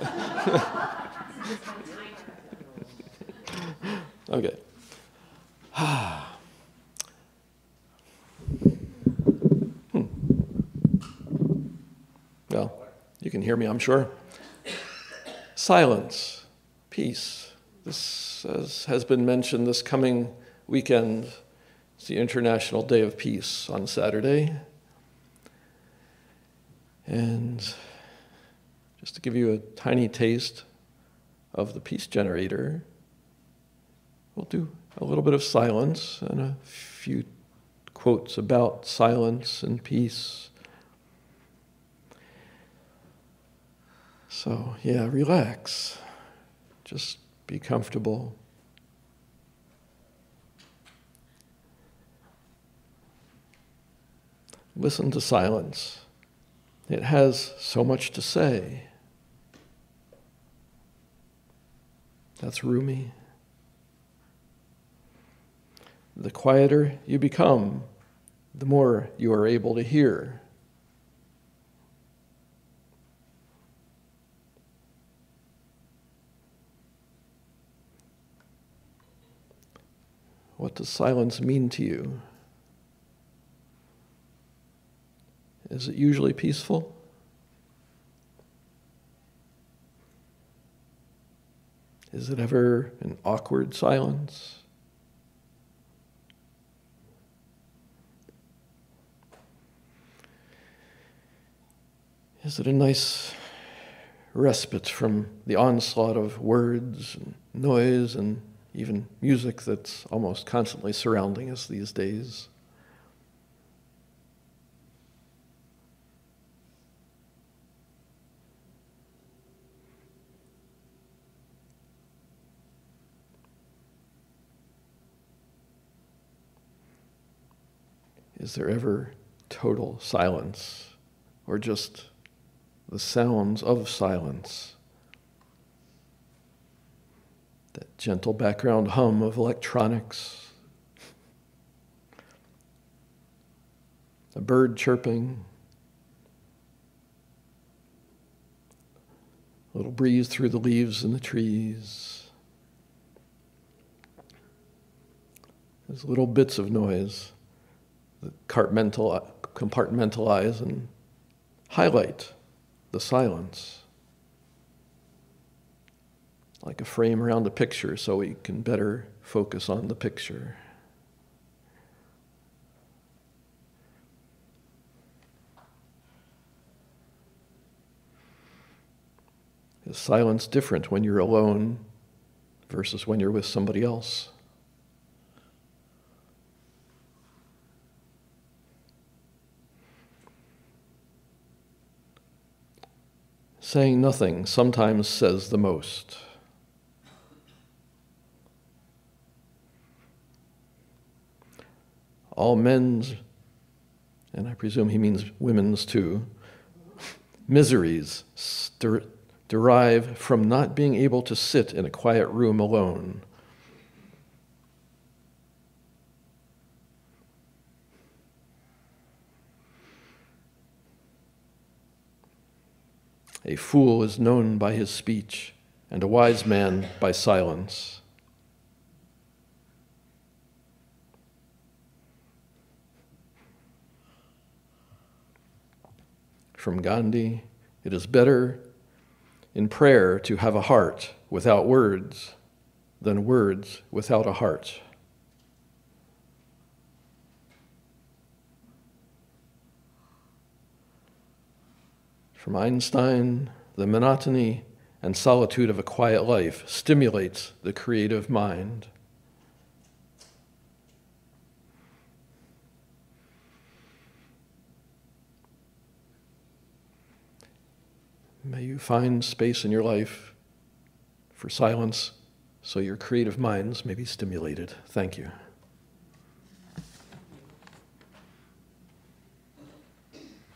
okay. Hmm. Well, you can hear me, I'm sure. Silence, peace. This, as has been mentioned, this coming weekend is the International Day of Peace on Saturday. And just to give you a tiny taste of the peace generator, we'll do a little bit of silence and a few quotes about silence and peace. So, yeah, relax. Just be comfortable. Listen to silence. It has so much to say. That's Rumi. The quieter you become, the more you are able to hear. What does silence mean to you? Is it usually peaceful? Is it ever an awkward silence? Is it a nice respite from the onslaught of words and noise and even music that's almost constantly surrounding us these days? Is there ever total silence or just the sounds of silence? That gentle background hum of electronics, a bird chirping, a little breeze through the leaves in the trees. There's little bits of noise compartmentalize and highlight the silence like a frame around a picture so we can better focus on the picture. Is silence different when you're alone versus when you're with somebody else? Saying nothing sometimes says the most. All men's, and I presume he means women's too, miseries derive from not being able to sit in a quiet room alone A fool is known by his speech, and a wise man by silence. From Gandhi, it is better in prayer to have a heart without words than words without a heart. From Einstein, the monotony and solitude of a quiet life stimulates the creative mind. May you find space in your life for silence so your creative minds may be stimulated. Thank you.